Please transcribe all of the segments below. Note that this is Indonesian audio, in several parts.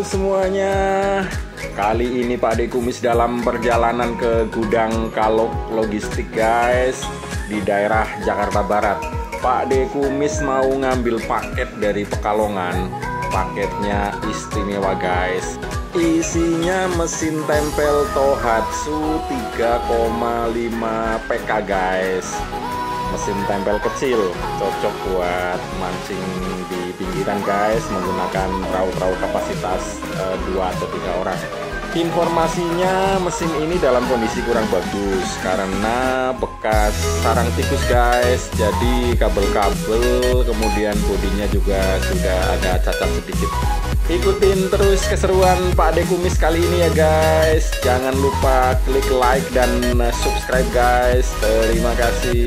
Semuanya. Kali ini Pak De Kumis dalam perjalanan ke gudang Kalok Logistik guys di daerah Jakarta Barat. Pak De Kumis mau ngambil paket dari Pekalongan. Paketnya istimewa guys. Isinya mesin tempel Tohatsu 3,5 PK guys mesin tempel kecil cocok buat mancing di pinggiran guys menggunakan perahu-perahu kapasitas uh, atau tiga orang. Informasinya mesin ini dalam kondisi kurang bagus karena bekas sarang tikus guys. Jadi kabel-kabel kemudian bodinya juga sudah ada cacat sedikit. Ikutin terus keseruan Pak Ade Kumis kali ini ya guys. Jangan lupa klik like dan subscribe guys. Terima kasih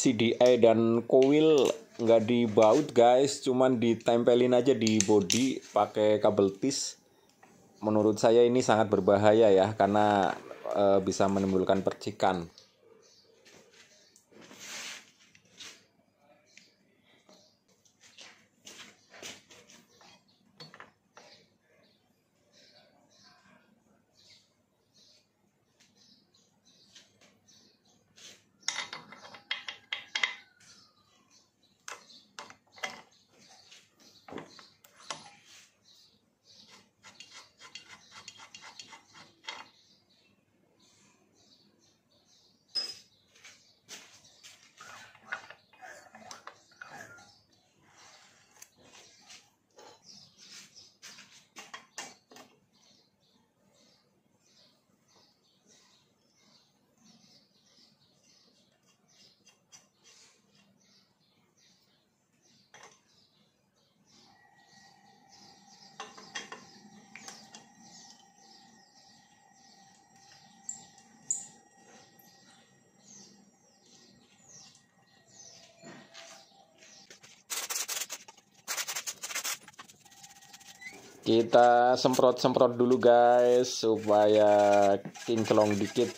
CDI dan coil nggak dibaut guys. Cuman ditempelin aja di body pakai kabel tis. Menurut saya ini sangat berbahaya ya karena e, bisa menimbulkan percikan kita semprot-semprot dulu guys supaya kinclong dikit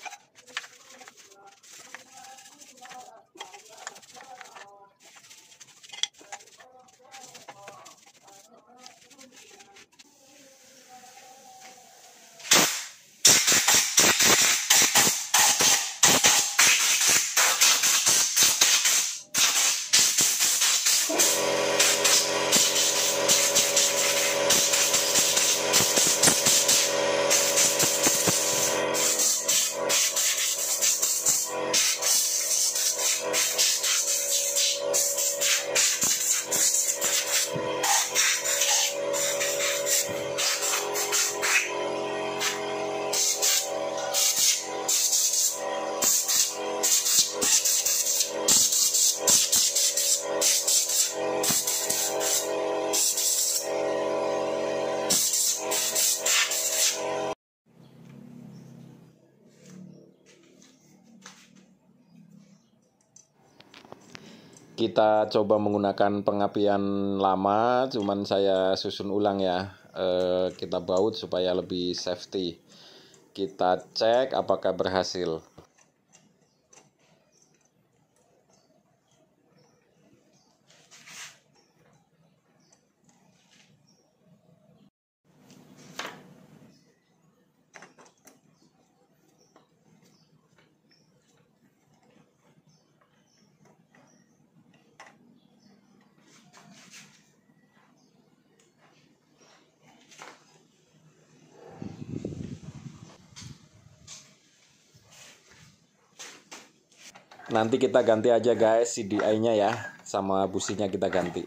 kita coba menggunakan pengapian lama cuman saya susun ulang ya e, kita baut supaya lebih safety. Kita cek apakah berhasil nanti kita ganti aja guys CDI nya ya. Sama businya kita ganti.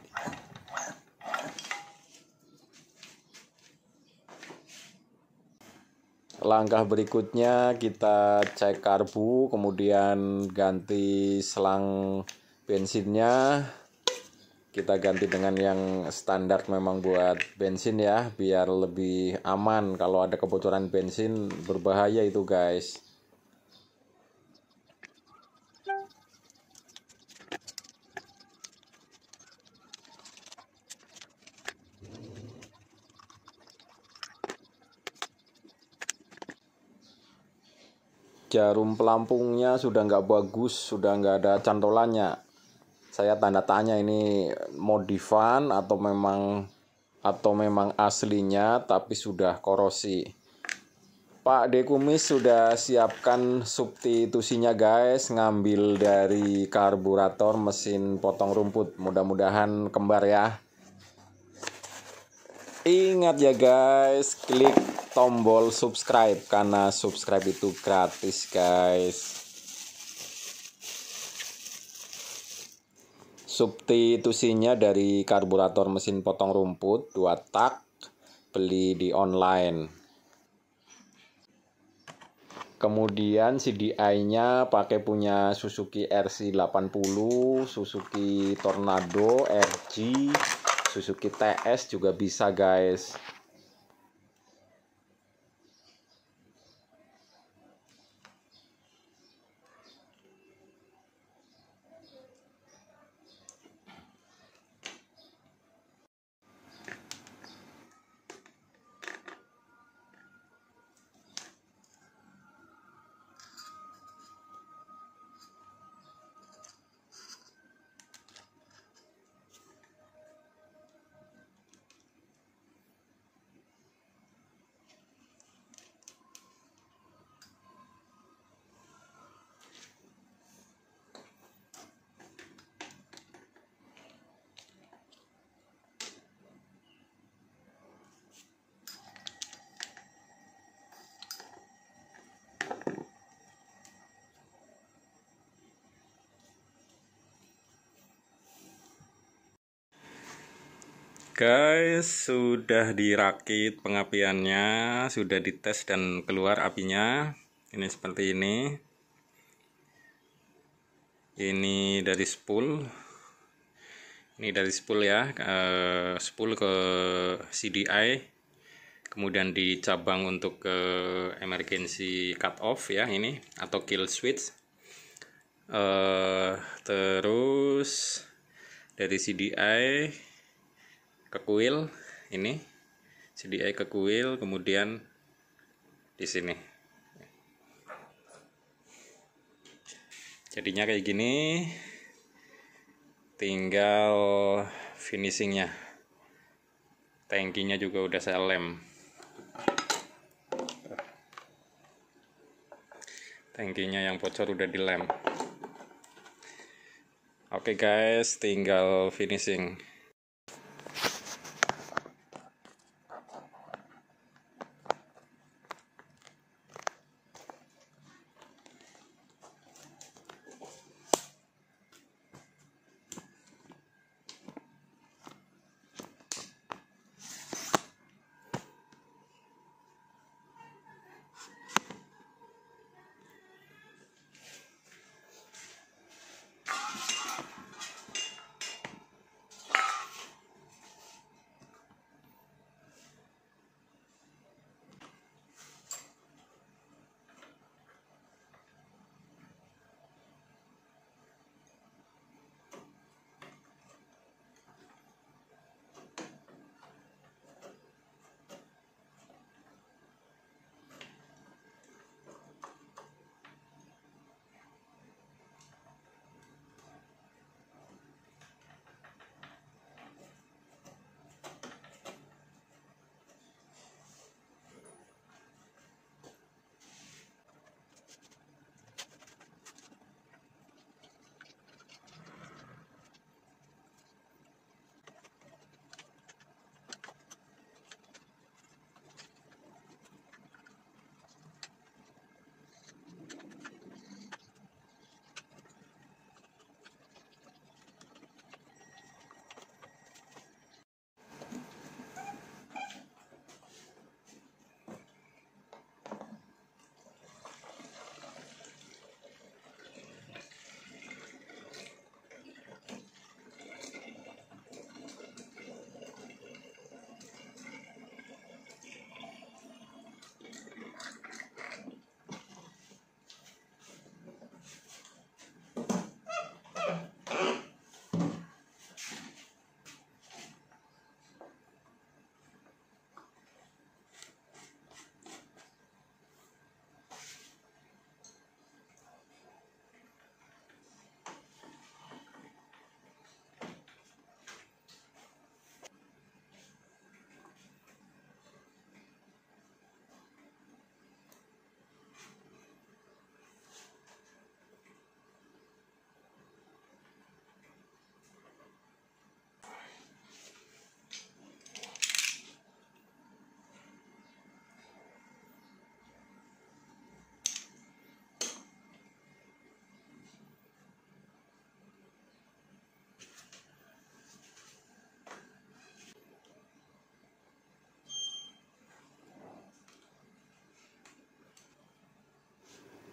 Langkah berikutnya kita cek karbu kemudian ganti selang bensinnya. Kita ganti dengan yang standar memang buat bensin ya biar lebih aman. Kalau ada kebocoran bensin berbahaya itu guys jarum pelampungnya sudah nggak bagus sudah nggak ada cantolannya. Saya tanda tanya ini modifan atau memang atau memang aslinya tapi sudah korosi. Pak Dekumis sudah siapkan substitusinya guys. Ngambil dari karburator mesin potong rumput. Mudah-mudahan kembar ya. Ingat ya guys klik tombol subscribe karena subscribe itu gratis guys. Substitusinya dari karburator mesin potong rumput 2 tak beli di online. Kemudian CDI nya pakai punya Suzuki RC80 Suzuki Tornado RG Suzuki TS juga bisa guys guys sudah dirakit pengapiannya sudah dites dan keluar apinya. Ini seperti ini. Ini dari spool. Ini dari spool ya uh, spool ke CDI kemudian dicabang untuk ke emergency cut off ya ini atau kill switch. Uh, terus dari CDI ke kuil ini CDI ke kuil kemudian di sini. Jadinya kayak gini tinggal finishingnya. Tankinya juga udah saya lem. Tankinya yang bocor udah dilem. Oke okay guys tinggal finishing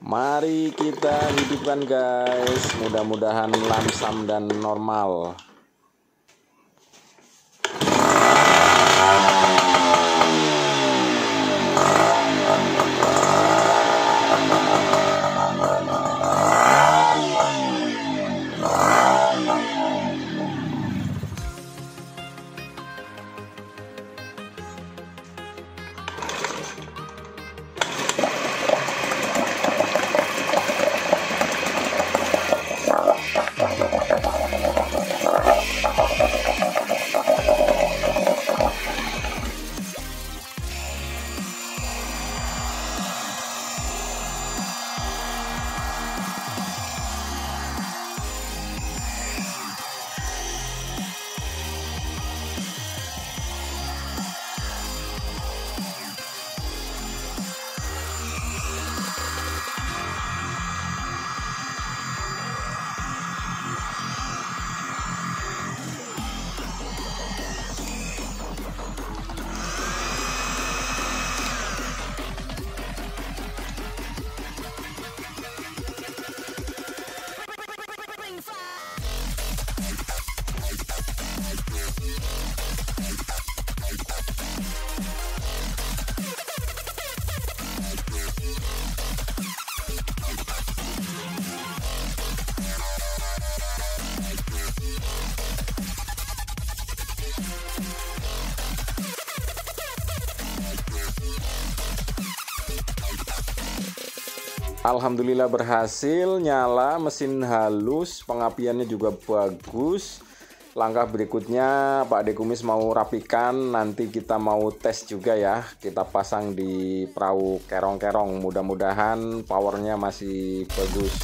Mari kita hidupkan guys. Mudah-mudahan lamsam dan normal Alhamdulillah berhasil nyala mesin halus pengapiannya juga bagus. Langkah berikutnya Pak Dekumis mau rapikan nanti kita mau tes juga ya. Kita pasang di perahu kerong-kerong mudah-mudahan powernya masih bagus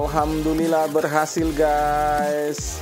Alhamdulillah berhasil guys